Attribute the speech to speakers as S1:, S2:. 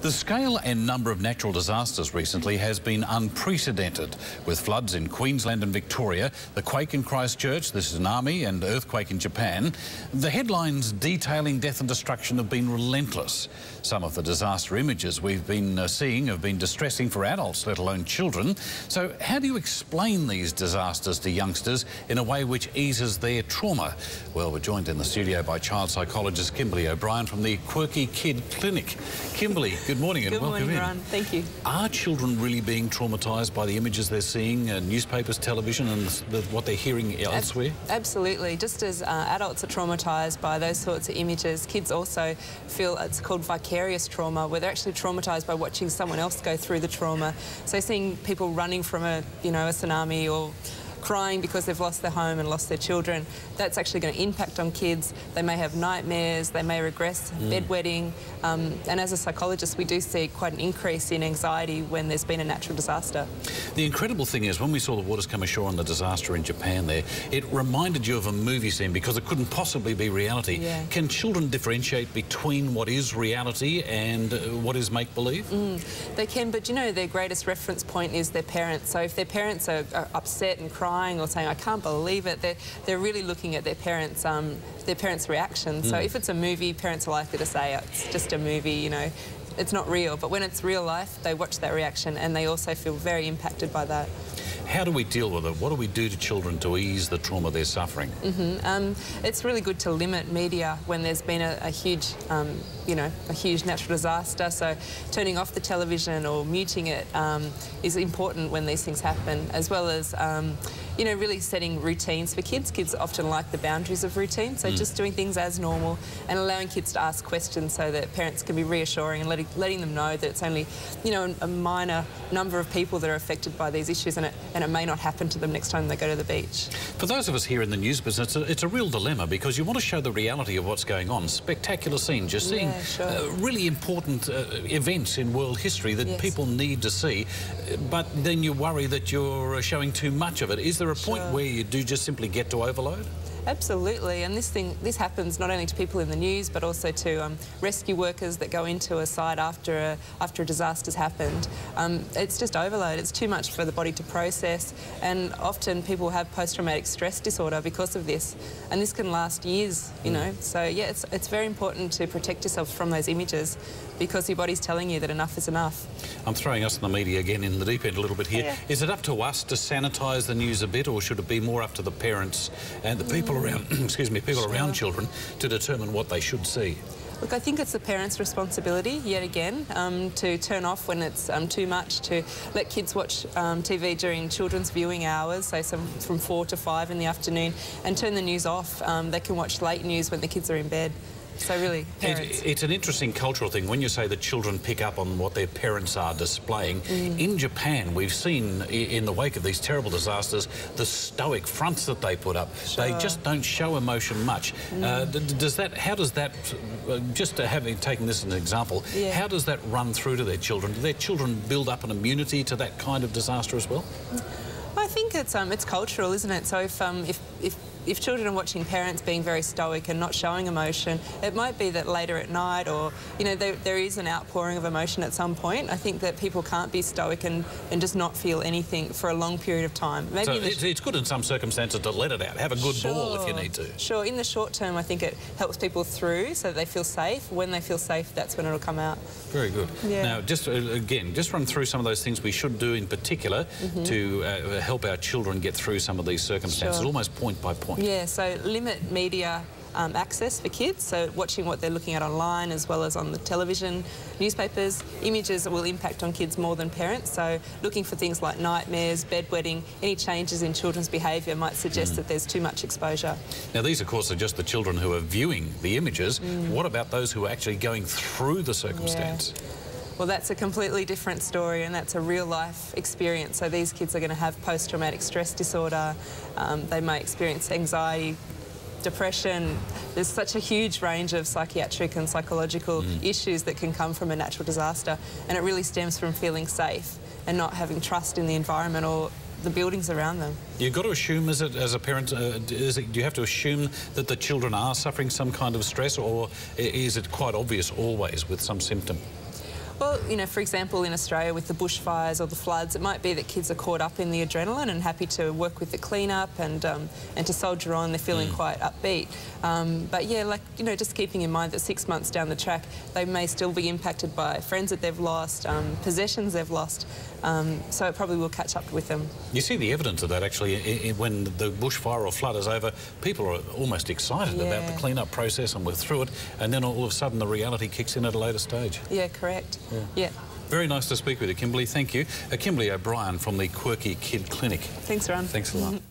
S1: The scale and number of natural disasters recently has been unprecedented, with floods in Queensland and Victoria, the quake in Christchurch, the tsunami and earthquake in Japan. The headlines detailing death and destruction have been relentless. Some of the disaster images we've been uh, seeing have been distressing for adults, let alone children. So how do you explain these disasters to youngsters in a way which eases their trauma? Well, we're joined in the studio by child psychologist Kimberley O'Brien from the Quirky Kid Clinic. Kimberley, good morning and
S2: Good
S1: welcome
S2: morning,
S1: in.
S2: Ron. Thank you.
S1: Are children really being traumatised by the images they're seeing, uh, newspapers, television, and the, what they're hearing elsewhere?
S2: Absolutely. Just as uh, adults are traumatised by those sorts of images, kids also feel it's called vicarious trauma, where they're actually traumatised by watching someone else go through the trauma. So seeing people running from a, you know, a tsunami or crying because they've lost their home and lost their children, that's actually going to impact on kids. They may have nightmares, they may regress bedwetting, um, and as a psychologist, we do see quite an increase in anxiety when there's been a natural disaster.
S1: The incredible thing is, when we saw the waters come ashore on the disaster in Japan there, it reminded you of a movie scene because it couldn't possibly be reality.
S2: Yeah.
S1: Can children differentiate between what is reality and uh, what is make-believe?
S2: They can, but you know, their greatest reference point is their parents. So if their parents are, are upset and crying or saying, I can't believe it, they're, they're really looking at their parents' um, their parents' reaction. So if it's a movie, parents are likely to say, "Oh, it's just a movie, you know, it's not real. But when it's real life, they watch that reaction and they also feel very impacted by that.
S1: How do we deal with it? What do we do to children to ease the trauma they're suffering?
S2: Um, it's really good to limit media when there's been a, a huge, um, you know, a huge natural disaster. So turning off the television or muting it um, is important when these things happen, as well as, um, you know, really setting routines for kids. Kids often like the boundaries of routine, so just doing things as normal and allowing kids to ask questions so that parents can be reassuring and letting, letting them know that it's only, you know, a minor number of people that are affected by these issues and it, and it may not happen to them next time they go to the beach.
S1: For those of us here in the news business, it's a, it's a real dilemma because you want to show the reality of what's going on. Spectacular scenes. You're seeing
S2: Yeah, sure.
S1: uh, really important uh, events in world history that
S2: Yes.
S1: people need to see, but then you worry that you're uh, showing too much of it. Is there a point where you do just simply get to overload?
S2: Absolutely, and this thing this happens not only to people in the news but also to um, rescue workers that go into a site after a, after a disaster's happened. Um, it's just overload. It's too much for the body to process, and often people have post-traumatic stress disorder because of this, and this can last years. You know, so yeah, it's it's very important to protect yourself from those images because your body's telling you that enough is enough.
S1: I'm throwing us in the media again in the deep end a little bit here.
S2: Yeah.
S1: Is it up to us to sanitise the news a bit, or should it be more up to the parents and the people around, excuse me, people around children to determine what they should see?
S2: Look, I think it's the parents' responsibility, yet again, um, to turn off when it's um, too much, to let kids watch um, TV during children's viewing hours, say some, from 4 to 5 in the afternoon, and turn the news off. Um, they can watch late news when the kids are in bed. So really.
S1: It, it's an interesting cultural thing when you say that children pick up on what their parents are displaying.
S2: Mm.
S1: In Japan, we've seen in the wake of these terrible disasters the stoic fronts that they put up. They
S2: Sure. Mm.
S1: just don't show emotion much. Uh, d- d- does that? How does that? Just to having taken this as an example,
S2: Yeah.
S1: how does that run through to their children? Do their children build up an immunity to that kind of disaster as well?
S2: I think it's um, it's cultural, isn't it? So if um, if if if children are watching parents being very stoic and not showing emotion, it might be that later at night or, you know, there, there is an outpouring of emotion at some point. I think that people can't be stoic and, and just not feel anything for a long period of time. Maybe
S1: So it's, it's good in some circumstances to let it out. Have a good bawl if you need to.
S2: Sure, in the short term, I think it helps people through so that they feel safe. When they feel safe, that's when it'll come out.
S1: Very good.
S2: Yeah.
S1: Now, just uh, again, just run through some of those things we should do in particular to uh, help our children get through some of these circumstances.
S2: Sure.
S1: almost point by point.
S2: Yeah, so limit media um, access for kids, so watching what they're looking at online as well as on the television, newspapers, images will impact on kids more than parents. So looking for things like nightmares, bedwetting, any changes in children's behaviour might suggest that there's too much exposure.
S1: Now, these, of course, are just the children who are viewing the images.
S2: Mm.
S1: What about those who are actually going through the circumstance?
S2: Well, that's a completely different story, and that's a real life experience. So these kids are going to have post traumatic stress disorder, um, they may experience anxiety. Depression, there's such a huge range of psychiatric and psychological issues that can come from a natural disaster, and it really stems from feeling safe and not having trust in the environment or the buildings around them.
S1: You've got to assume, is it, as a parent, uh, is it, do you have to assume that the children are suffering some kind of stress, or is it quite obvious always with some symptom?
S2: Well, you know, for example, in Australia with the bushfires or the floods, it might be that kids are caught up in the adrenaline and happy to work with the cleanup and um, and to soldier on. They're feeling mm. quite upbeat. Um, but yeah, like you know, just keeping in mind that six months down the track, they may still be impacted by friends that they've lost, um, possessions they've lost. Um, so it probably will catch up with them.
S1: You see the evidence of that actually when the bushfire or flood is over. People are almost excited yeah. about the cleanup process and we're through it, and then all of a sudden the reality kicks in at a later stage.
S2: Yeah, correct. Yeah. yeah.
S1: Very nice to speak with you, Kimberley. Thank you. Uh, Kimberley O'Brien from the Quirky Kid Clinic.
S2: Thanks, Ron.
S1: Thanks a lot.